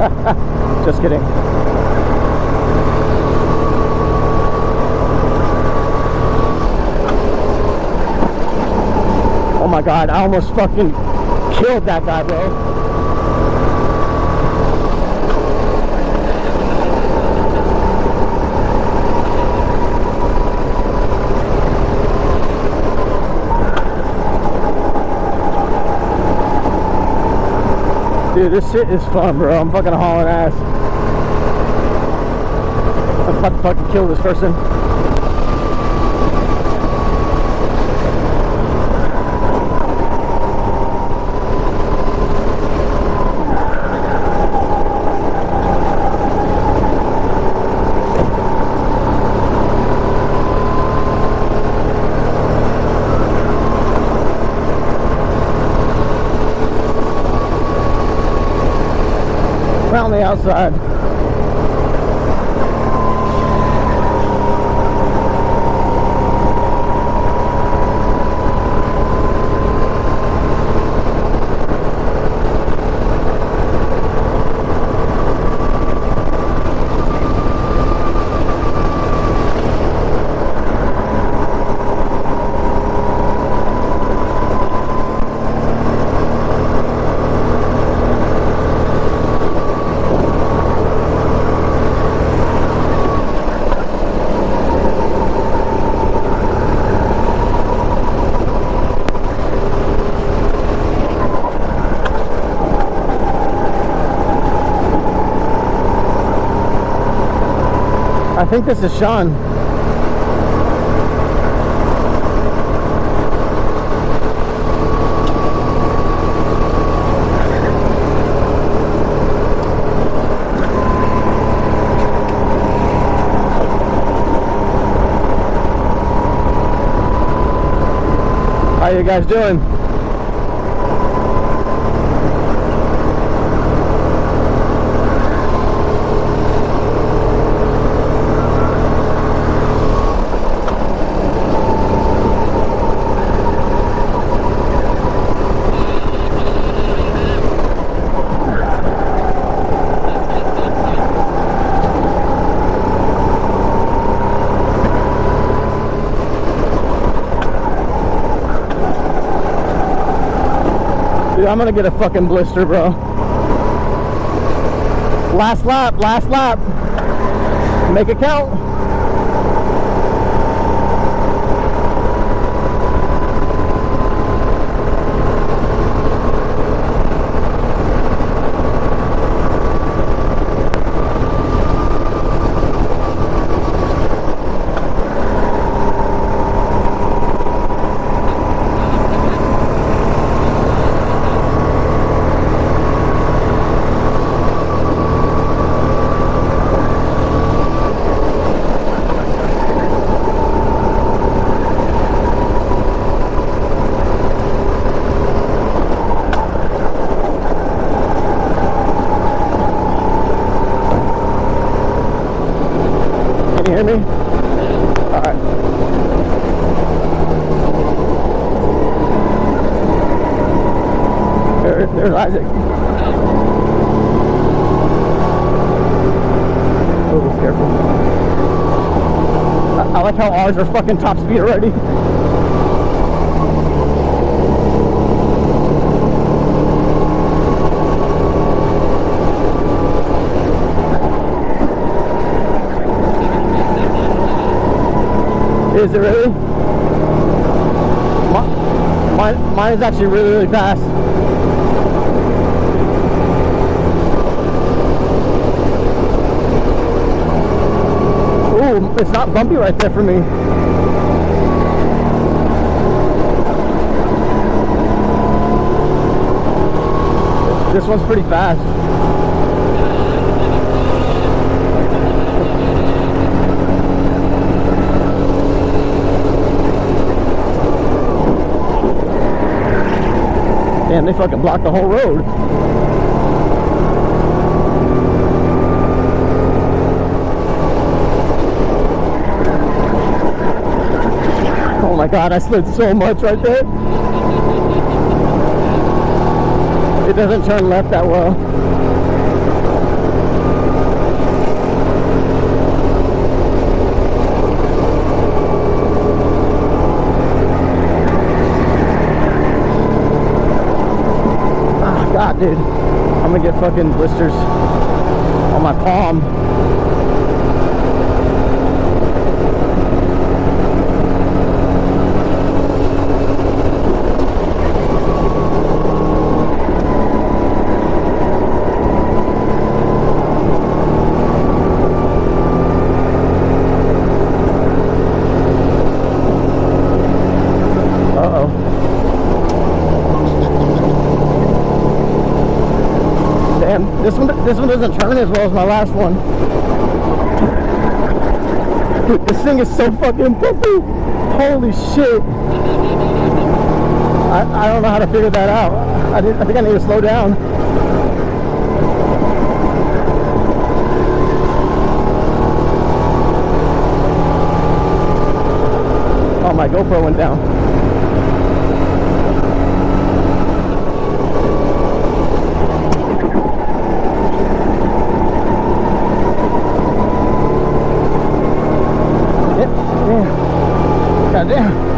Just kidding. Oh my god, I almost fucking killed that guy, bro. Dude, this shit is fun, bro. I'm fucking hauling ass. I'm about to fucking kill this person. Around the outside. Think this is Sean. How you guys doing? I'm gonna get a fucking blister, bro. Last lap, last lap. Make it count. Can you hear me? Alright. There, there's Isaac. Oh, careful. I, I like how ours are fucking top speed already. Is it really? Mi- Mine, mine is actually really, really fast. It's not bumpy right there for me. This one's pretty fast. Damn, they fucking blocked the whole road. god, I slid so much right there. It doesn't turn left that well. Oh god, dude. I'm gonna get fucking blisters on my palm. This one this one doesn't turn as well as my last one. Dude, this thing is so fucking bumpy. Holy shit. I, I don't know how to figure that out. I, did, I think I need to slow down. Oh, my GoPro went down. Yep. Damn. God damn.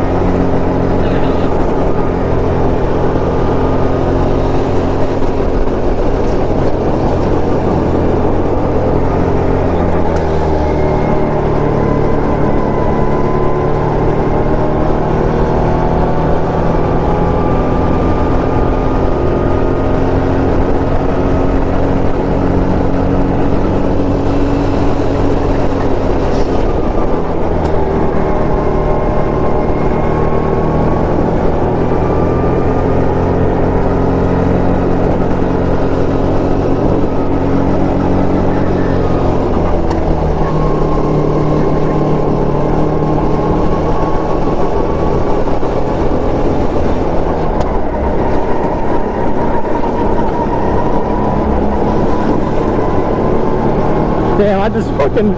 Damn, I just fucking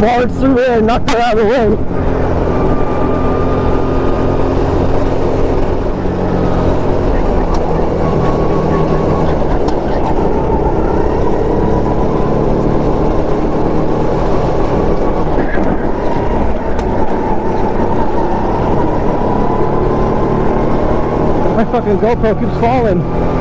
barged through there and knocked her out of the way. My fucking GoPro keeps falling.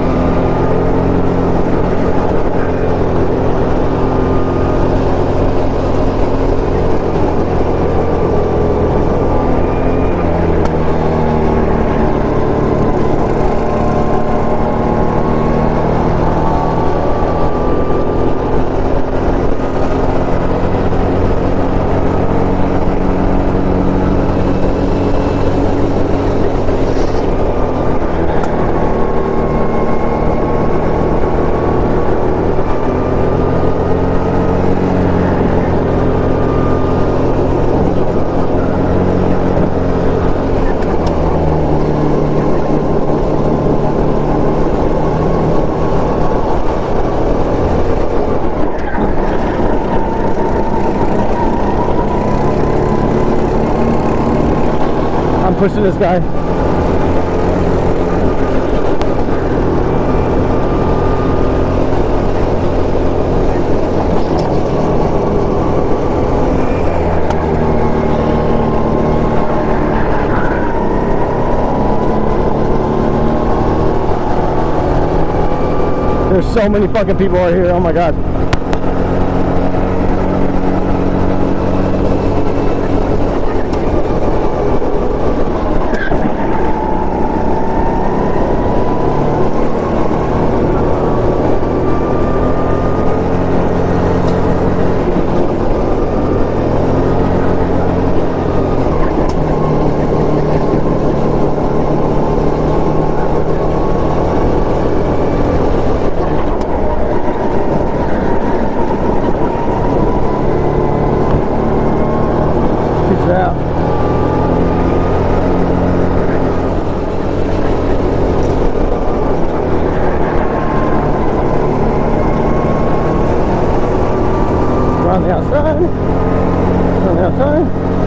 Pushing this guy. There's so many fucking people out here. Oh my god. the outside. On the outside.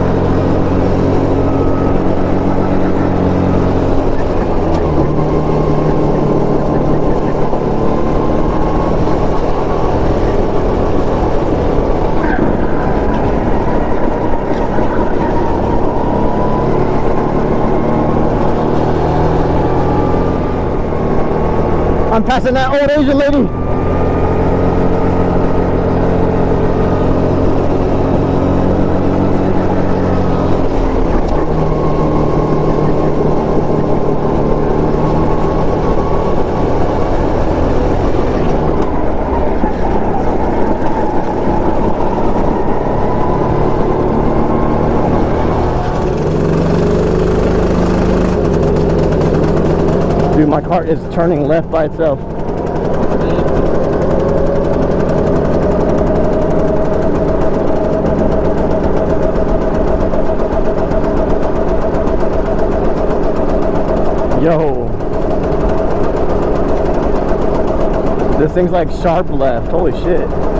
I'm passing that old Asian lady my car is turning left by itself. Yo. This thing's like sharp left. Holy shit.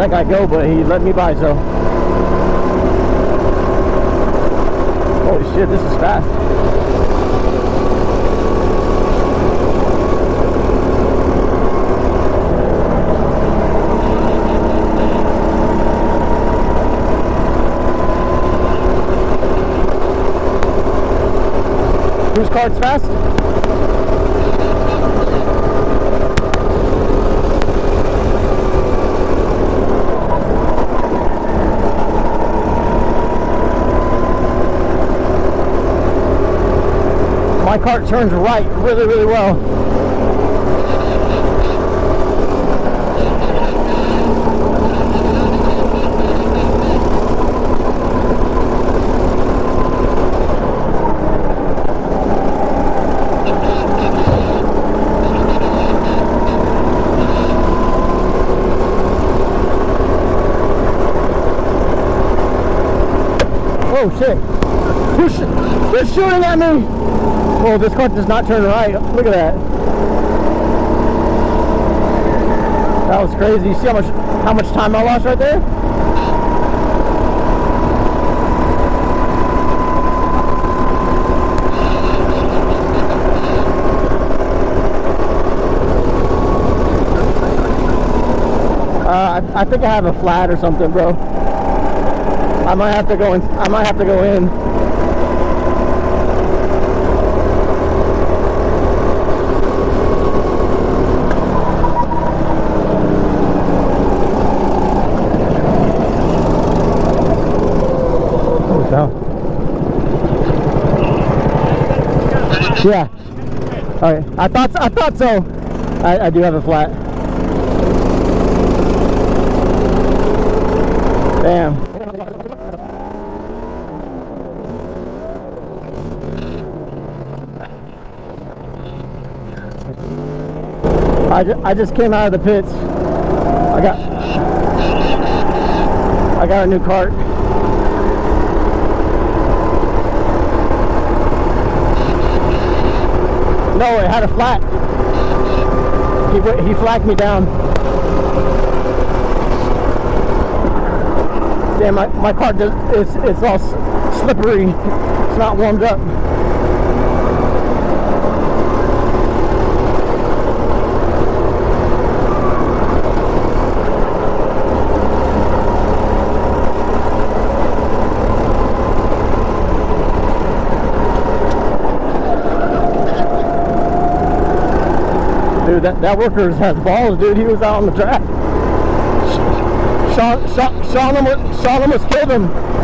I that guy go, but he let me by, so. Holy shit, this is fast. Whose car's fast? My cart turns right really, really well. Oh shit! They're shooting at me! Oh, this car does not turn right. Look at that. That was crazy. You see how much how much time I lost right there? Uh, I, I think I have a flat or something, bro. I might have to go in. I might have to go in. So. Yeah. Okay. I thought. I thought so. I, I do have a flat. Damn. I, I just came out of the pits. I got I got a new cart. No, it had a flat. He he flagged me down. Damn, my, my car does, it's, it's all slippery. It's not warmed up. Dude, that, that worker has balls, dude. He was out on the track. Sean, Sean, Sean, Sean almost killed him.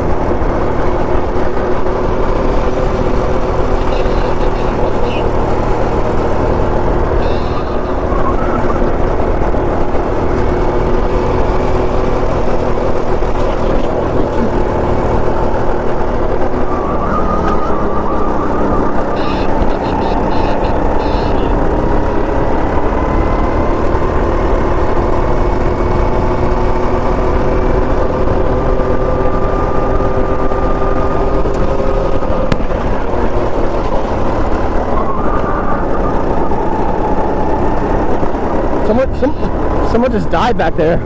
Someone just died back there.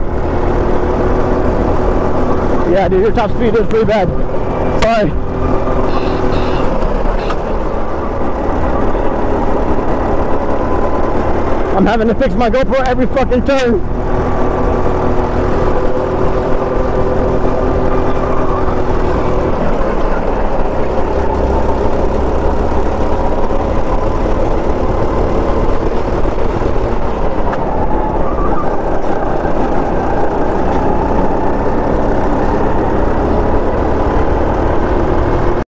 Yeah, dude, your top speed is pretty bad. Sorry. I'm having to fix my GoPro every fucking turn.